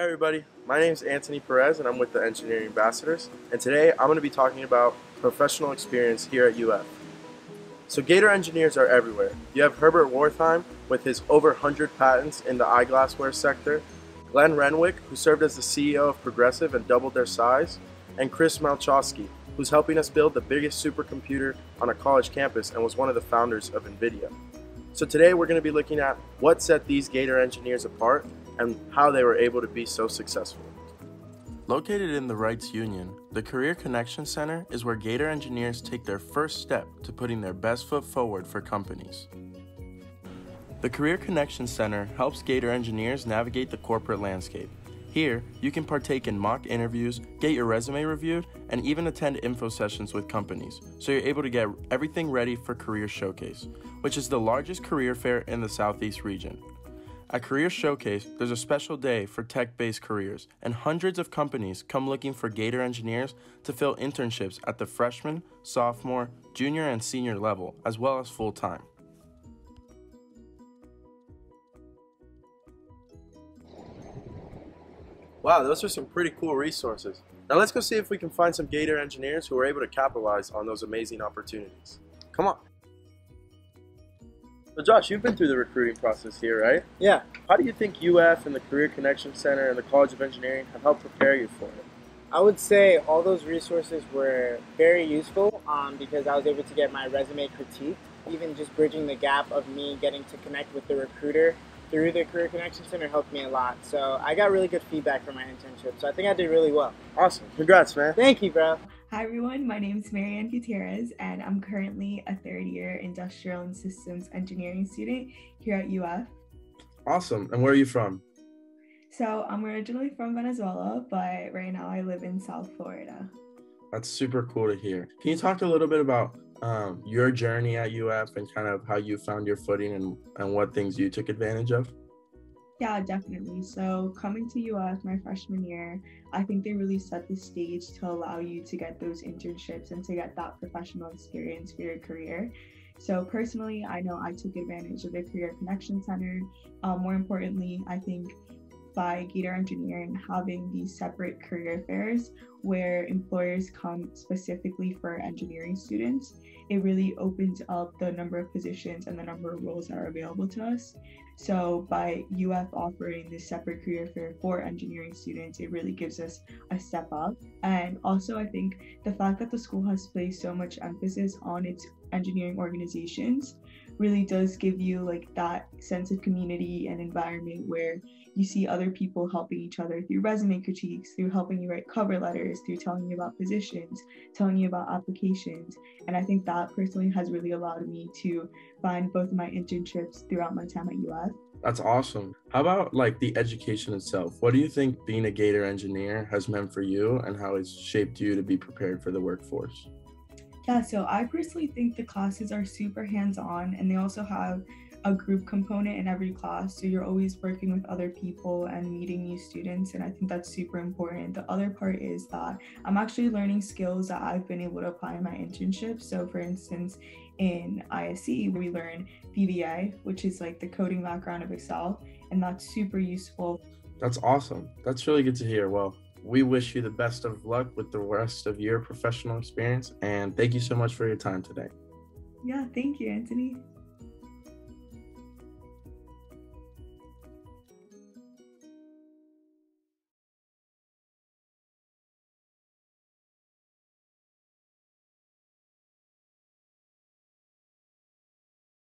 Hey everybody, my name is Anthony Perez and I'm with the Engineering Ambassadors and today I'm going to be talking about professional experience here at UF. So Gator engineers are everywhere. You have Herbert Wertheim with his over 100 patents in the eyeglassware sector, Glenn Renwick who served as the CEO of Progressive and doubled their size, and Chris Malachowsky who's helping us build the biggest supercomputer on a college campus and was one of the founders of NVIDIA. So today we're going to be looking at what set these Gator engineers apart and how they were able to be so successful. Located in the Reitz Union, the Career Connection Center is where Gator engineers take their first step to putting their best foot forward for companies. The Career Connection Center helps Gator engineers navigate the corporate landscape. Here, you can partake in mock interviews, get your resume reviewed, and even attend info sessions with companies, so you're able to get everything ready for Career Showcase, which is the largest career fair in the Southeast region. At Career Showcase, there's a special day for tech based careers, and hundreds of companies come looking for Gator engineers to fill internships at the freshman, sophomore, junior, and senior level, as well as full time. Wow, those are some pretty cool resources. Now let's go see if we can find some Gator engineers who are able to capitalize on those amazing opportunities. Come on. So Josh, you've been through the recruiting process here, right? Yeah. How do you think UF and the Career Connection Center and the College of Engineering have helped prepare you for it? I would say all those resources were very useful um, because I was able to get my resume critiqued. Even just bridging the gap of me getting to connect with the recruiter through the Career Connection Center helped me a lot. So I got really good feedback from my internship. So I think I did really well. Awesome. Congrats, man. Thank you, bro. Hi everyone, my name is Marianne Gutierrez and I'm currently a third year industrial and systems engineering student here at UF. Awesome. And where are you from? So I'm originally from Venezuela, but right now I live in South Florida. That's super cool to hear. Can you talk a little bit about um, your journey at UF and kind of how you found your footing and, and what things you took advantage of? Yeah, definitely. So coming to US my freshman year, I think they really set the stage to allow you to get those internships and to get that professional experience for your career. So personally, I know I took advantage of the Career Connection Center. Um, more importantly, I think by Gator Engineering having these separate career fairs where employers come specifically for engineering students, it really opens up the number of positions and the number of roles that are available to us. So by UF offering this separate career fair for engineering students, it really gives us a step up. And also I think the fact that the school has placed so much emphasis on its engineering organizations really does give you like that sense of community and environment where you see other people helping each other through resume critiques, through helping you write cover letters, through telling you about positions, telling you about applications. And I think that personally has really allowed me to find both my internships throughout my time at UF. That's awesome. How about like the education itself? What do you think being a Gator engineer has meant for you and how it's shaped you to be prepared for the workforce? Yeah, so I personally think the classes are super hands on and they also have a group component in every class. So you're always working with other people and meeting new students. And I think that's super important. The other part is that I'm actually learning skills that I've been able to apply in my internship. So, for instance, in ISE, we learn VBA, which is like the coding background of Excel. And that's super useful. That's awesome. That's really good to hear. Well, we wish you the best of luck with the rest of your professional experience. And thank you so much for your time today. Yeah, thank you, Anthony.